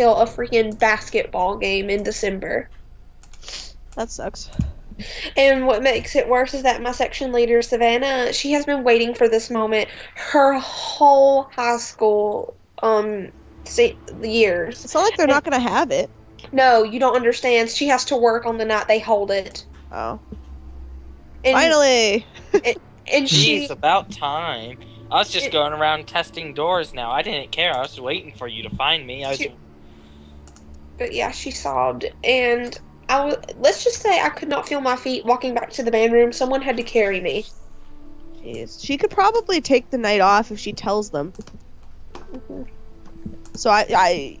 until a freaking basketball game in December. That sucks. And what makes it worse is that my section leader, Savannah, she has been waiting for this moment her whole high school um years. It's not like they're not gonna have it. No, you don't understand. She has to work on the night they hold it. Oh. And, Finally. and she Jeez, about time. I was just It- going around testing doors now. I didn't care. I was waiting for you to find me. I was She- but yeah, she sobbed and I was let's just say I could not feel my feet walking back to the band room. Someone had to carry me. Jeez. She could probably take the night off if she tells them. Mhm. So I, I,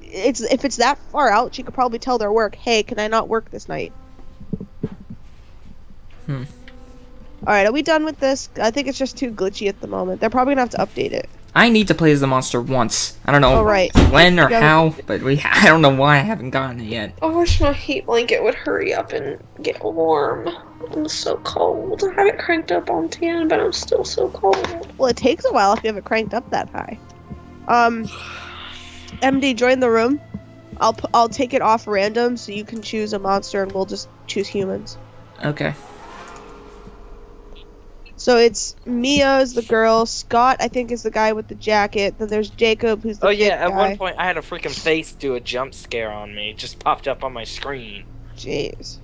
it's if it's that far out, she could probably tell their work, "Hey, can I not work this night?" Hmm. All right, are we done with this? I think it's just too glitchy at the moment. They're probably gonna have to update it. I need to play as the monster once. I don't know Oh, right. when or You gotta- how, but we I don't know why I haven't gotten it yet. I wish my heat blanket would hurry up and get warm. I'm so cold. I have it cranked up on 10, but I'm still so cold. Well, it takes a while if you have it cranked up that high. Um, MD, join the room. I'll pu- I'll take it off random so you can choose a monster and we'll just choose humans. Okay. So it's Mia is the girl, Scott I think is the guy with the jacket. Then there's Jacob who's the Oh yeah, at guy. one point I had a freaking face do a jump scare on me. It just popped up on my screen. Jeez.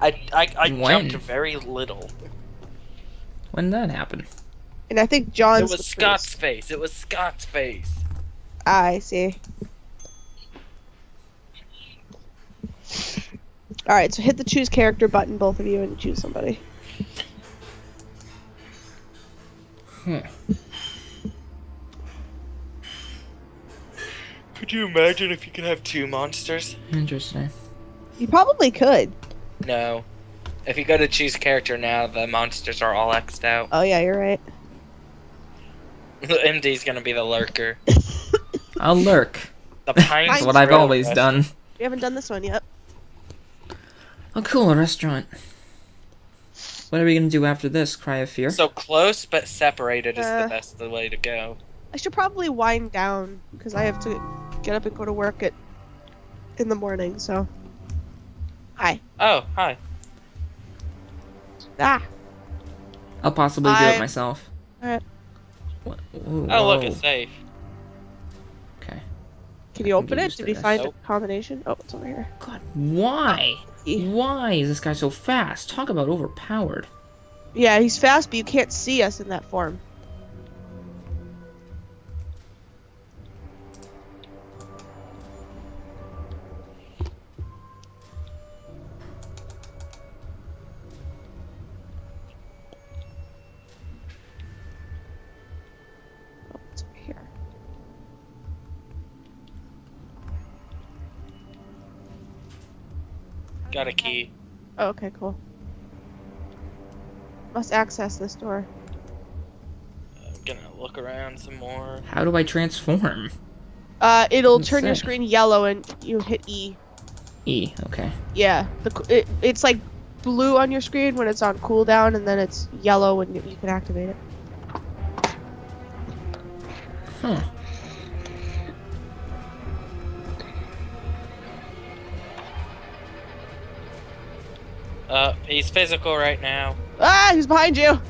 I I, I When? jumped very little. When did that happen? And I think John's it was the Scott's priest. face. It was Scott's face. Ah, I see. All right, so hit the choose character button, both of you, and choose somebody. Hmm. Could you imagine if you could have two monsters? Interesting. You probably could. No. If you go to choose character now, the monsters are all xed out. Oh yeah, you're right. The MD's gonna be the lurker. I'll lurk. The pine. That's what I've always done. We haven't done this one yet. Oh, cool, a restaurant. What are we gonna do after this? Cry of fear? So close but separated is Uh. the best the way to go. I should probably wind down because I have to get up and go to work at in the morning. So, hi. Oh, hi. Ah, I'll possibly do it myself. Alright. What? Ooh, Oh, look, whoa. it's safe. Okay. can you I open get it? Did to we find Nope. a combination? Oh, it's over here. God, why? Why is this guy so fast? Talk about overpowered. Yeah, he's fast, but you can't see us in that form. Got a key. Oh, okay, cool. Must access this door. I'm gonna look around some more. How do I transform? Uh, it'll What's turn your screen yellow and you hit E. E. Okay. Yeah, the it, it's like blue on your screen when it's on cooldown, and then it's yellow when you, you can activate it. Huh. Uh, he's physical right now. Ah, he's behind you.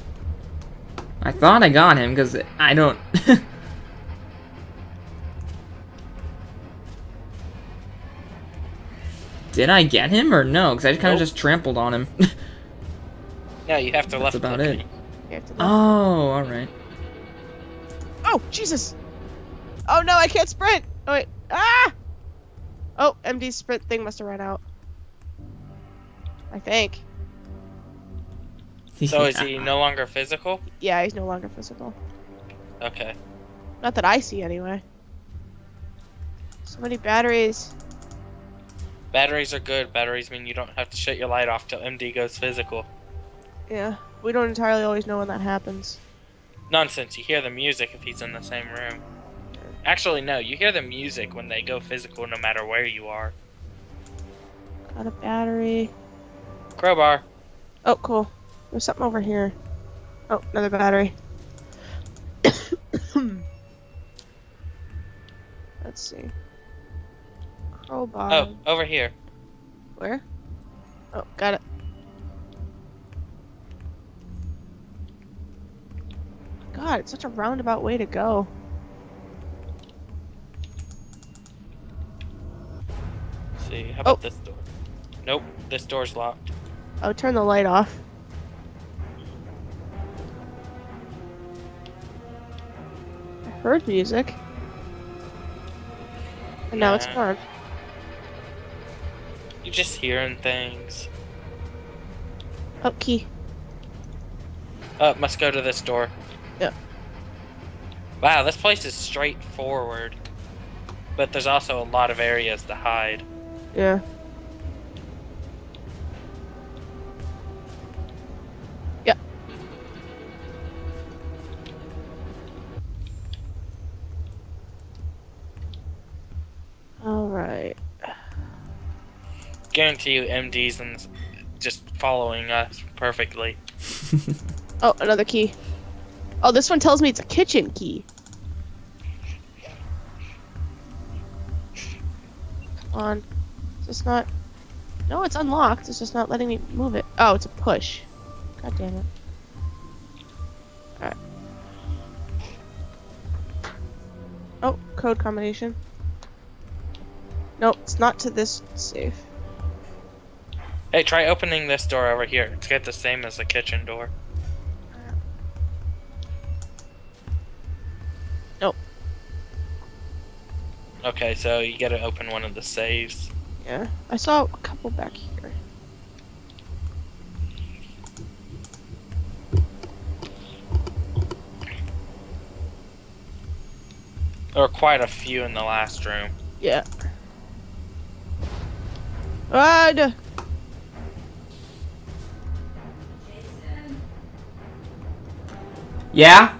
I thought I got him because I don't. Did I get him or no? Because I kind of Nope. just trampled on him. No, you have to That's left about it. You have to. Oh, all right. Oh, Jesus. Oh no, I can't sprint. Oh wait. Ah. Oh, MD's sprint thing must have run out. I think. So is he no longer physical? Yeah, he's no longer physical. Okay. Not that I see anyway. So many batteries. Batteries are good. Batteries mean you don't have to shut your light off till MD goes physical. Yeah, we don't entirely always know when that happens. Nonsense. You hear the music if he's in the same room. Actually, no. You hear the music when they go physical, no matter where you are. Got a battery. Crowbar. Oh, cool. There's something over here. Oh, another battery. Let's see. Crowbar. Oh, over here. Where? Oh, got it. God, it's such a roundabout way to go. Let's see, how oh. about Oh. this door? Nope, this door's locked. Oh, turn the light off. I heard music. And now it's gone. You're just hearing things. Oh, key. Oh, must go to this door. Yeah. Wow, this place is straightforward. But there's also a lot of areas to hide. Yeah. Guarantee you, MD's and just following us perfectly. Oh, another key. Oh, this one tells me it's a kitchen key. Come on. Is this not... No, it's unlocked. It's just not letting me move it. Oh, it's a push. God damn it. Alright. Oh, code combination. Nope, it's not to this safe. Hey, try opening this door over here. It's got the same as the kitchen door. Nope. Okay, so you gotta open one of the saves. Yeah. I saw a couple back here. There were quite a few in the last room. Yeah. Run! Yeah?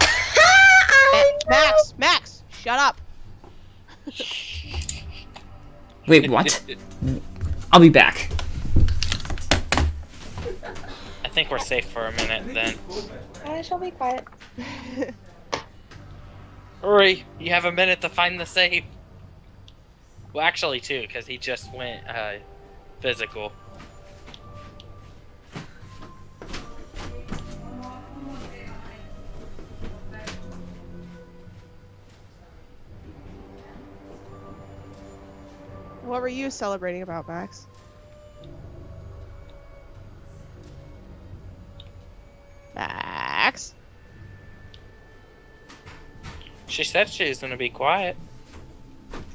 Max! Max! Shut up! Wait, what? I'll be back. I think we're safe for a minute then. I shall be quiet. Hurry! You have a minute to find the safe. Well, actually, two, because he just went uh, physical. What were you celebrating about, Max? Max? She said she was gonna be quiet.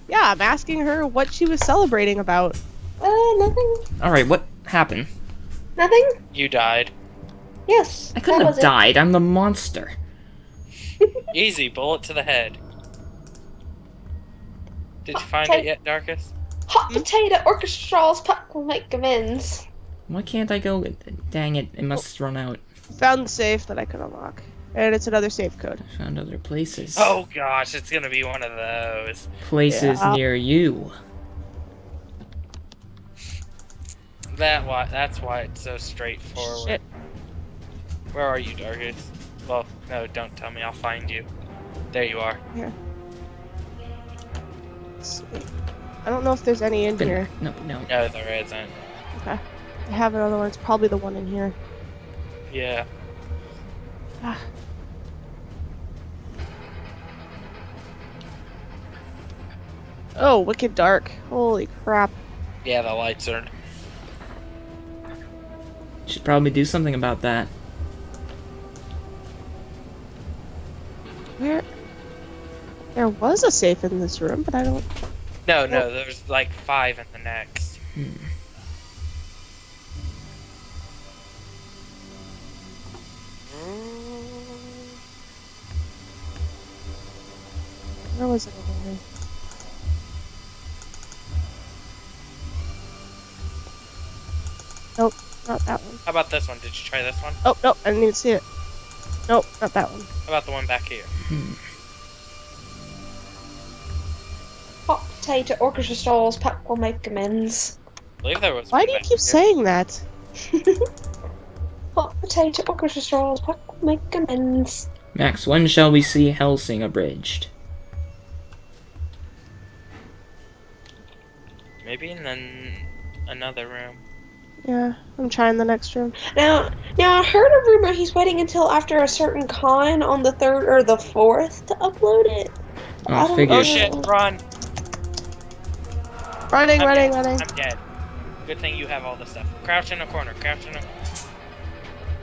Yeah, I'm asking her what she was celebrating about. Uh, nothing. Alright, what happened? Nothing? You died. Yes. I couldn't that have was it. died. I'm the monster. Easy, bullet to the head. Did you find Okay. it yet, Darkus? Hot hmm? potato orchestrals pack will make amends. Why can't I go? Dang it, it must run out. Found the safe that I could unlock. And it's another safe code. I found other places. Oh gosh, it's gonna be one of those. Places Yeah. near you. That why that's why it's so straightforward. Shit. Where are you, Darkus? Well, no, don't tell me. I'll find you. There you are. Let's see. I don't know if there's any in Been- here. No, no. No, there isn't. Okay. I have another one. It's probably the one in here. Yeah. Ah. Oh, wicked dark. Holy crap. Yeah, the lights are. Should probably do something about that. Where? There was a safe in this room, but I don't. No, no, there's like five in the next. Hmm. Where was it over here? Nope, not that one. How about this one? Did you try this one? Oh, nope, I didn't even see it. Nope, not that one. How about the one back here? Hmm. Hot potato stalls, pack will make amends. I believe there was. Why do you keep here. saying that? Hot potato orchestrals pack will make amends. Max, when shall we see Hellsing abridged? Maybe in an, another room. Yeah, I'm trying the next room. Now, now I heard a rumor he's waiting until after a certain con on the third or the fourth to upload it. Oh, I don't figures. Oh know. shit, run! Running, I'm running, dead. running. I'm dead. Good thing you have all the stuff. Crouch in a corner, crouch in a...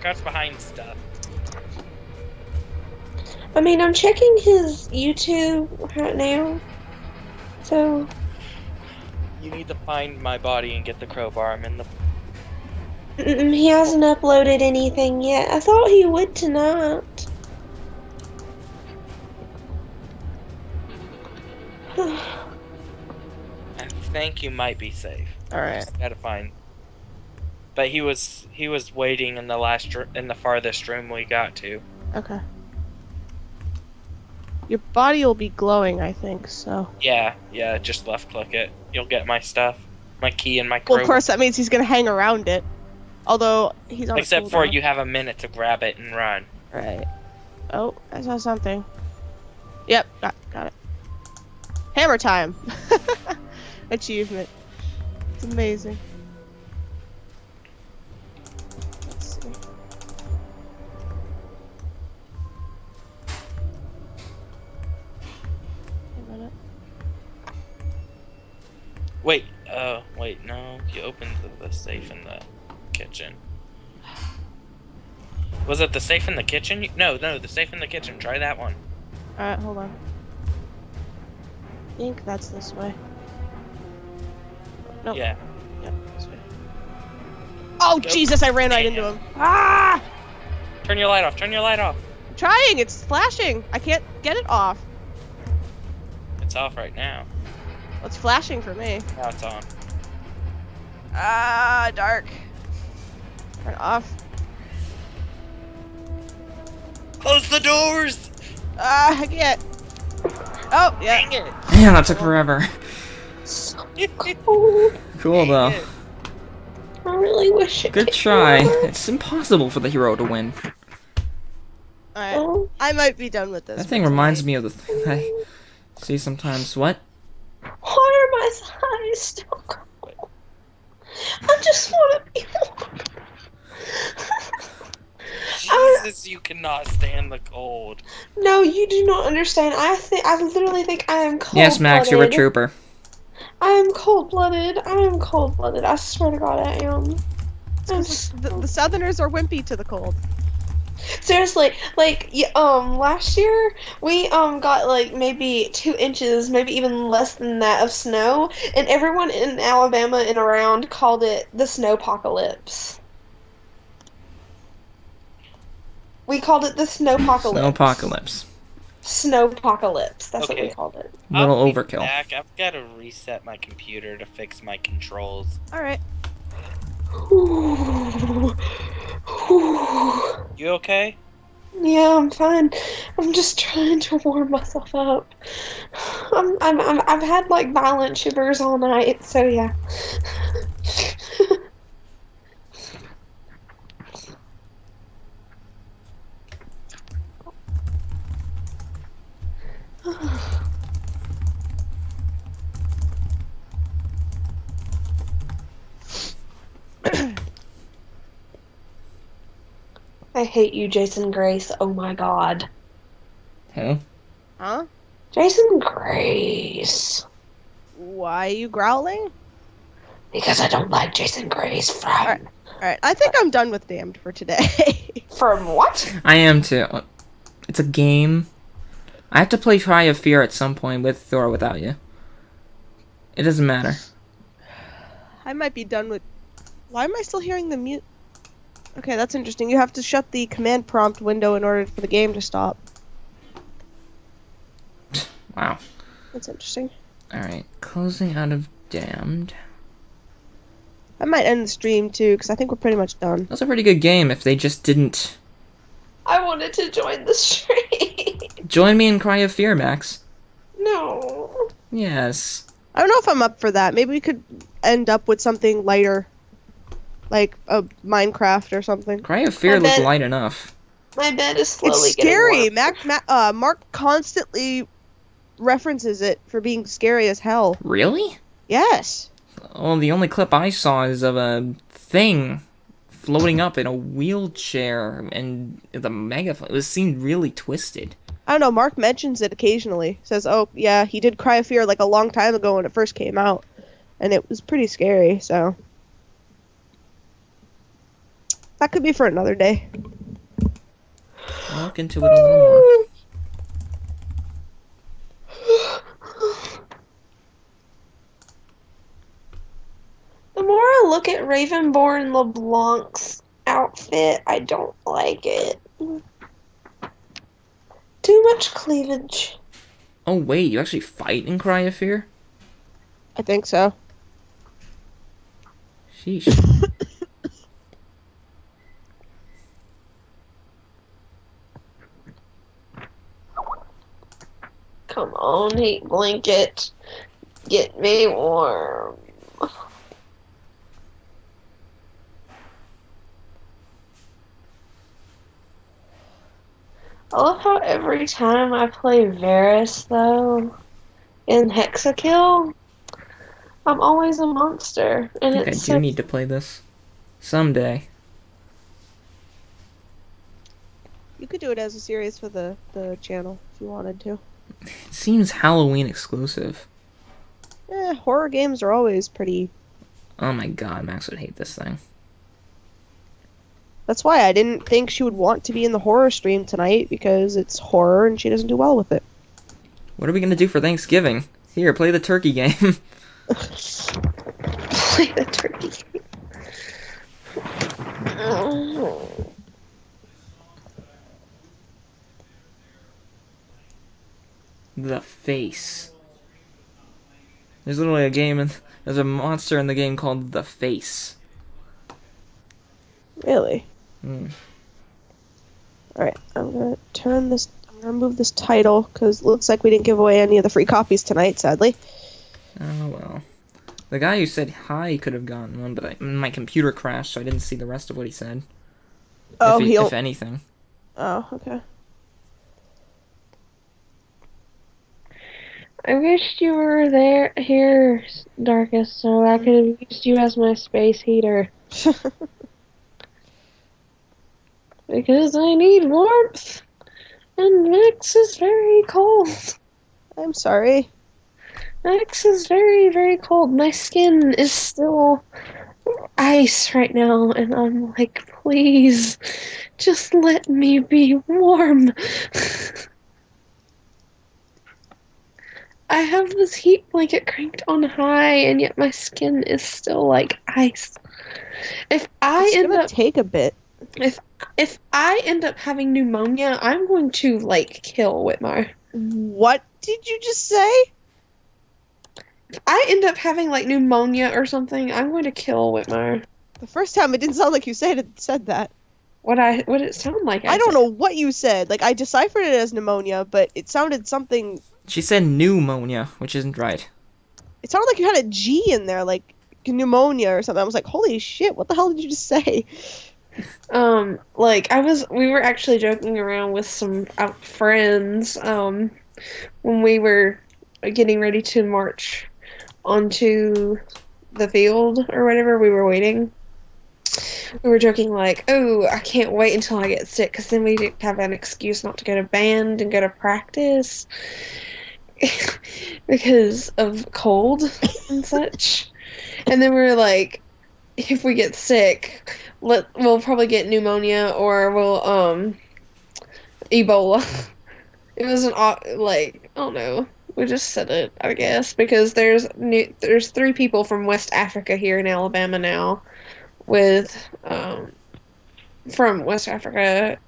Crouch behind stuff. I mean, I'm checking his YouTube right now. So, You need to find my body and get the crowbar. I'm in the... mm, he hasn't uploaded anything yet. I thought he would tonight. I think you might be safe. Alright. Just gotta find... But he was he was waiting in the last in the farthest room we got to. Okay. Your body will be glowing, I think, so. Yeah, yeah. Just left click it. You'll get my stuff, my key and my Well, of course, that means he's gonna hang around it. Although, he's on Except for you have a minute to grab it and run. Right. Oh, I saw something. Yep, got, got it. Hammer time! Achievement. It's amazing. Let's see. Wait. Wait, uh, wait, no. You opened the, the safe in the kitchen. Was it the safe in the kitchen? No, no, the safe in the kitchen. Try that one. Alright, hold on. I think that's this way. Nope. Yeah. Yep, this way. Oh, Nope. Jesus, I ran right into him. Ah! Turn your light off. Turn your light off. I'm trying, it's flashing. I can't get it off. It's off right now. Well, it's flashing for me. Now it's on. Ah, dark. Turn it off. Close the doors. Ah, I can't. Oh, yeah. Dang it. Man, that took forever. So cold. Cool though. I really wish it Good could try. work. It's impossible for the hero to win. Alright, Oh, I might be done with this. That thing reminds me of the thing I see sometimes. What? why are my thighs still cold? I just want to be warm. Jesus, you cannot stand the cold. no, you do not understand. I think I literally think I am cold. Yes, Max, you're a trooper. I am cold blooded. I am cold blooded. I swear to God, I am. I'm The, the Southerners are wimpy to the cold. Seriously, like um last year we um got like maybe two inches, maybe even less than that of snow, and everyone in Alabama and around called it the snowpocalypse. We called it the snowpocalypse. Snowpocalypse. Snowpocalypse. That's what we called it. Little I'll be overkill. Back. I've got to reset my computer to fix my controls. Alright. You okay? Yeah, I'm fine. I'm just trying to warm myself up. I'm, I'm, I'm, I've had like violent shivers all night, so yeah. I hate you, Jason Grace. Oh my god. Who? Huh? Jason Grace. Why are you growling? Because I don't like Jason Grace from. Alright. Alright, I think I'm done with Damned for today. From what? I am too. It's a game. I have to play Cry of Fear at some point with or without you. It doesn't matter. I might be done with. Why am I still hearing the mute? Okay, that's interesting. You have to shut the command prompt window in order for the game to stop. Wow. That's interesting. Alright, closing out of Damned. I might end the stream too, because I think we're pretty much done. That's a pretty good game if they just didn't. I wanted to join the stream. Join me in Cry of Fear, Max. no. Yes. I don't know if I'm up for that. Maybe we could end up with something lighter, like a Minecraft or something. Cry of Fear I looks bet- light enough. My bed is slowly it's scary. getting warm. Mac, Mac, uh, Mark constantly references it for being scary as hell. Really? Yes. Oh, the only clip I saw is of a thing floating up in a wheelchair and the megaphone. It seemed really twisted. I don't know. Mark mentions it occasionally. Says, "Oh yeah, he did Cry of Fear like a long time ago when it first came out, and it was pretty scary." So that could be for another day. I'll look into it a little more. The more I look at Ravenborn LeBlanc's outfit, I don't like it. Too much cleavage. Oh wait, you actually fight in Cry of Fear? I think so. Sheesh. Come on, heat blanket. Get me warm. I love how every time I play Varus, though, in Hexakill, I'm always a monster. I And think I it's do so need to play this someday. You could do it as a series for the the channel if you wanted to. It seems Halloween exclusive. Eh, horror games are always pretty. Oh my god, Max would hate this thing. That's why I didn't think she would want to be in the horror stream tonight because it's horror and she doesn't do well with it. What are we gonna do for Thanksgiving? Here, play the turkey game. play the turkey. Oh. The face. There's literally a game and there's a monster in the game called the face. Really? Hmm. Alright, I'm gonna turn this. I'm gonna remove this title because it looks like we didn't give away any of the free copies tonight, sadly. Oh well. The guy who said hi could have gotten one, but I, my computer crashed, so I didn't see the rest of what he said. Oh, if, he, he'll. if anything. Oh, okay. I wished you were there here, Darkest, so I mm-hmm. could have used you as my space heater. Because I need warmth. And Max is very cold. I'm sorry. Max is very, very cold. My skin is still ice right now, and I'm like, please, just let me be warm. I have this heat blanket cranked on high, and yet my skin is still like ice. If I It's end gonna up take a bit. if if I end up having pneumonia, I'm going to like kill Whitmar. What did you just say? If I end up having like pneumonia or something, I'm going to kill Whitmar. The first time it didn't sound like you said it said that. What I what did it sound like? I don't said? know what you said. Like I deciphered it as pneumonia, but it sounded something. She said pneumonia, which isn't right. It sounded like you had a G in there, like pneumonia or something. I was like, holy shit! What the hell did you just say? Um, like I was, we were actually joking around with some uh, friends. Um, when we were getting ready to march onto the field or whatever, we were waiting. We were joking like, "Oh, I can't wait until I get sick, because then we have an excuse not to go to band and go to practice because of cold and such." And then we were like, "If we get sick, let we'll probably get pneumonia or we'll um Ebola." It was an like I don't know. We just said it, I guess, because there's new, there's three people from West Africa here in Alabama now, with um from West Africa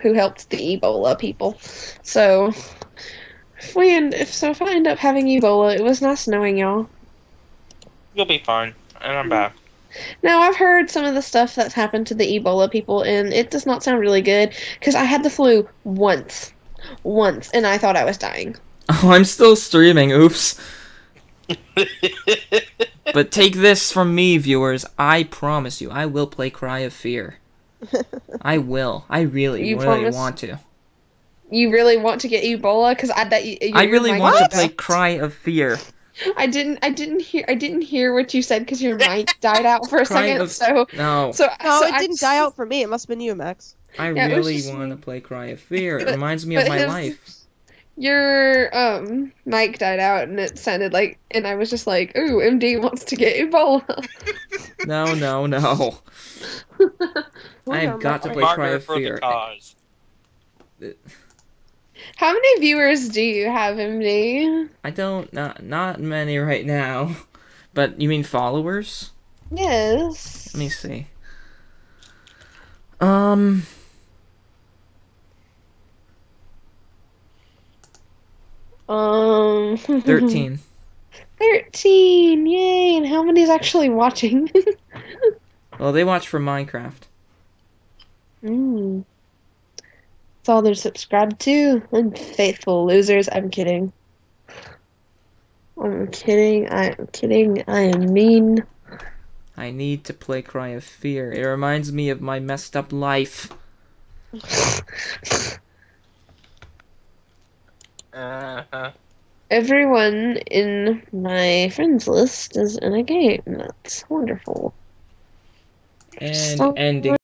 who helped the Ebola people. So if we end, if so if I end up having Ebola, it was nice knowing y'all. You'll be fine. And I'm back. Now I've heard some of the stuff that's happened to the Ebola people, and it does not sound really good. Because I had the flu once, once, and I thought I was dying. Oh, I'm still streaming. Oops. But take this from me, viewers. I promise you, I will play Cry of Fear. I will. I really, You really promise? want to. You really want to get Ebola? Because I bet you. I really mic want to play. Cry of Fear. I didn't. I didn't hear. I didn't hear what you said because your mic died out for a Cry second. of- So, No, so No, so it I didn't just- die out for me. It must have been you, Max. I Yeah, really just- want to play Cry of Fear. It reminds me but of my his- life. Your um mic died out, and it sounded like, and I was just like, "Ooh, MD wants to get Ebola." No, no, no. I've got to play Cry of for Fear. the cause. How many viewers do you have, MD? I don't not not many right now. But you mean followers? Yes. Let me see. Um Um. 13. 13! Yay! And how many is actually watching? well, they watch for Minecraft. mm. That's all they're subscribed to. Unfaithful losers. I'm kidding. I'm kidding. I'm kidding. I am mean. I need to play Cry of Fear. It reminds me of my messed up life. Uh-huh. Everyone in my friends list is in a game. That's wonderful. And So- ending